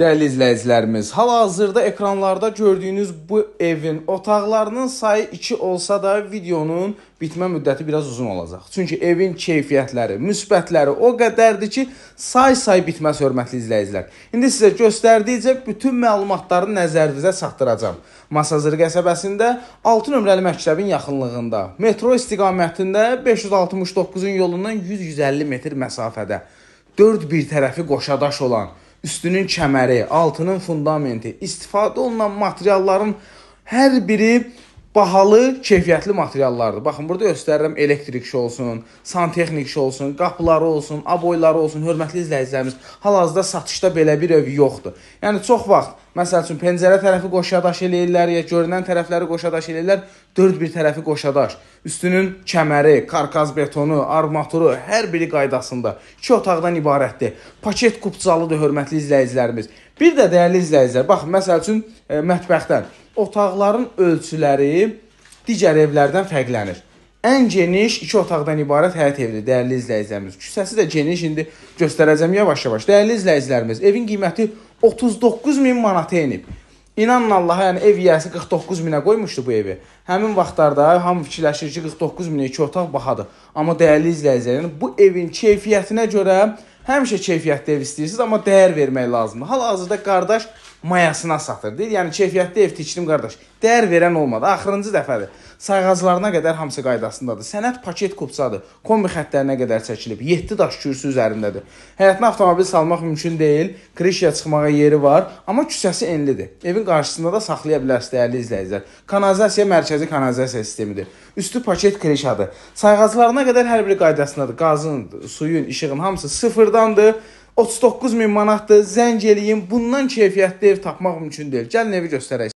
Dəyərli izləyicilərimiz, hal-hazırda ekranlarda gördüyünüz bu evin otaqlarının sayı 2 olsa da videonun bitmə müddəti biraz uzun olacaq. Çünki evin keyfiyyətləri, müsbətləri o qədərdir ki, say-say bitməz hörmətli izləyicilər. İndi sizə göstərdikcə bütün məlumatları nəzərinizə çatdıracağam. Masazır qəsəbəsində 6 nömrəli məktəbin yaxınlığında, metro istiqamətində 569-un yolundan 100-150 metr məsafədə 4 bir tərəfi qoşadaş olan üstünün kəməri, altının fundamenti, istifadə olunan materialların hər biri bahalı, keyfiyyətli materiallardır. Baxın, burada göstərirəm elektrik işi olsun, santexnik işi olsun, qapıları olsun, aboyları olsun. Hörmətli izləyicilərimiz, hal-hazırda satışda belə bir ev yoxdur. Yəni çox vaxt, məsəl üçün pəncərə tərəfi qoşadaş eləyirlər, ya görünən tərəfləri qoşadaş eləyirlər, dörd bir tərəfi qoşadaş. Üstünün kəməri, karkaz betonu, armaturu hər biri qaydasında. 2 otaqdan ibarətdir. Paket kupcalıdır hörmətli izləyicilərimiz. Bir də dəyərli izləyicilər, baxın, məsəl üçün e, mətbəxdən otaqların ölçüləri digər evlərdən fərqlənir. Ən geniş 2 otaqdan ibarət həyət evidir, dəyərli izləyicilərimiz. Küçəsi də geniş, indi göstərəcəm yavaş-yavaş. Dəyərli izləyicilərimiz, evin qiyməti 39 min manata enib. İnanın Allaha, yəni ev yiyəsi 49 minə qoymuşdu bu evi. Həmin vaxtlarda hamı fikirləşir ki, 49 minə 2 otaq bahadır. Amma dəyərli izləyicilərim, bu evin keyfiyyətinə görə həmişə keyfiyyətli ev istəyirsiniz, amma dəyər vermək lazımdır. Hal-hazırda qardaş mayasına satır. Deyir, yəni keyfiyyətli ev tikdim qardaş. Dəyər verən olmadı. Axırıncı dəfədir. Sayğaclarına qədər hamısı qaydasındadır. Sənəd paket kupçadır. Kombi xəttlərinə qədər çəkilib. 7 daş kürsü üzərindədir. Həyatına avtomobil salmaq mümkün deyil. Krişya çıxmağa yeri var, amma küçəsi enlidir. Evin qarşısında da saxlaya bilərsiniz dəyərli izləyicilər. Kanalizasiya mərkəzi kanalizasiya sistemidir. Üstü paket krişadır. Sayğaclarına qədər hər biri qaydasındadır. Qazın, suyun, işığın hamısı sıfırdandır. 39 min manatdır. Zəng eləyin. Bundan keyfiyyətli ev tapmaq mümkün deyil. Gəlin evi göstərək.